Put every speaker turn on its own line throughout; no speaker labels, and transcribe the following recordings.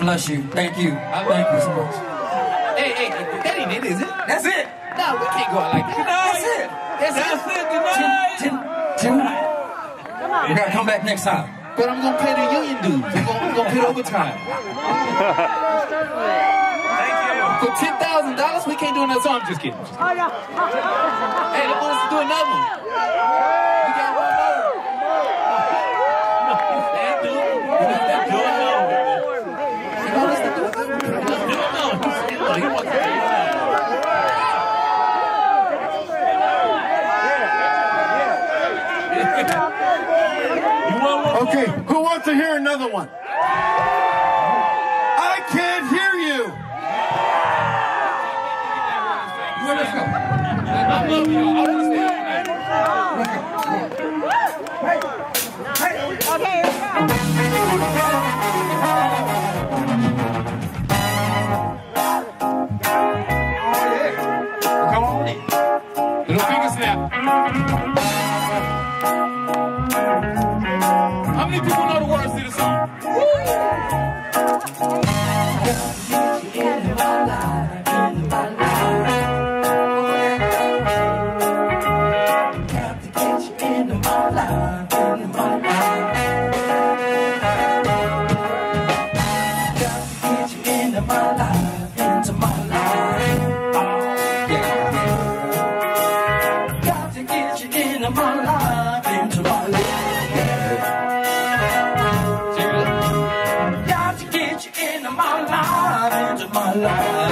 bless you. Thank you. I thank you so much.
Hey, hey, that ain't it, is it?
That's it.
No, we can't go out like that.
That's it.
That's,
That's
it.
it tonight. Tonight. We gotta come back next time.
But I'm gonna pay the union dues. I'm gonna, I'm gonna pay the overtime. For ten thousand dollars, we can't do another song. I'm just kidding. Just kidding. Hey, they want us to do another one. We got one more. That dude. That dude. They want us to do another one. Let's do another one. He wants to do
Okay, to hear another one? I can't hear you.
Go.
I love you.
Come Listen.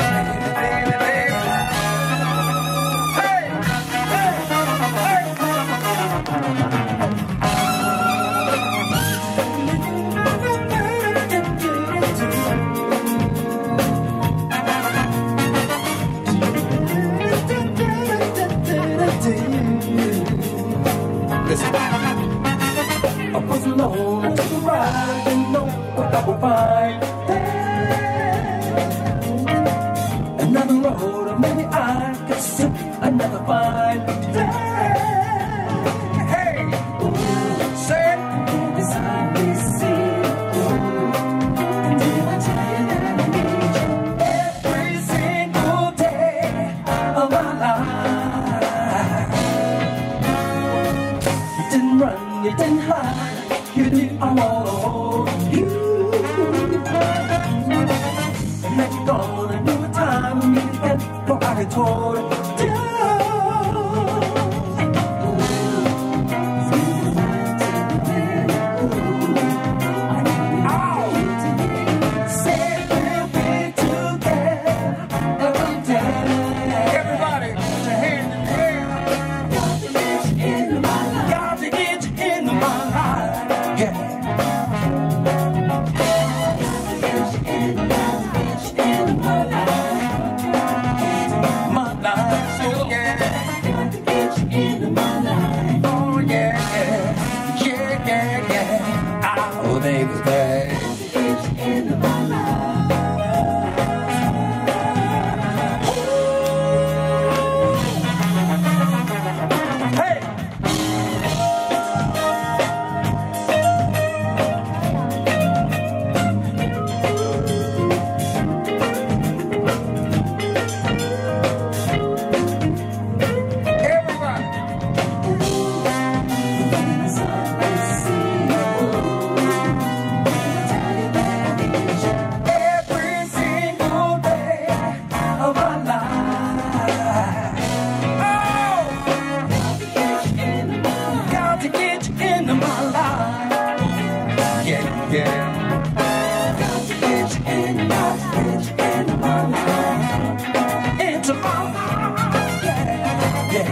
And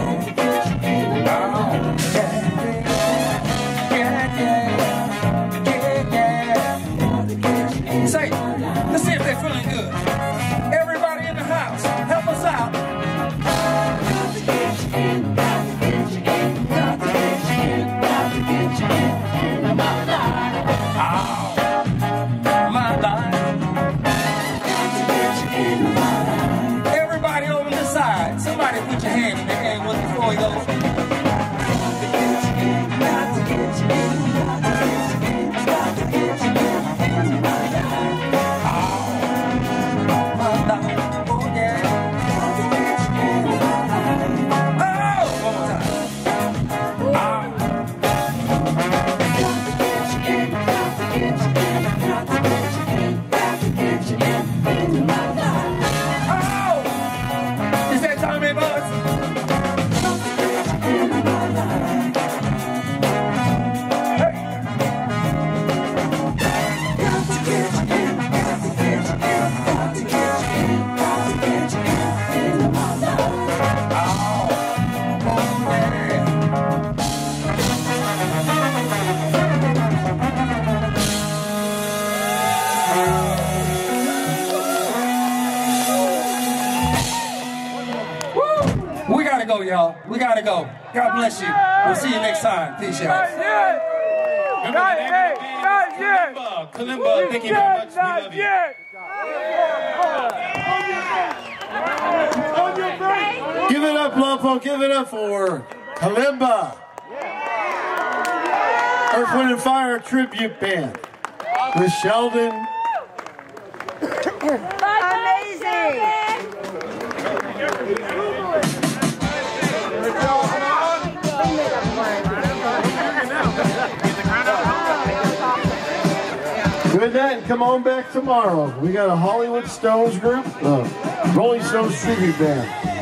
home. We gotta go, y'all. We gotta go. God bless you. We'll see you next time. Peace, y'all.
Kalimba, Kalimba, thank you very much. We love you. Give it up, Lompoc. Give it up for Kalimba. Earth, Wind, and Fire Tribute Band. With Sheldon.
Amazing!
Good night. Come on back tomorrow. We got a Hollywood Stones group, uh, Rolling Stones tribute band.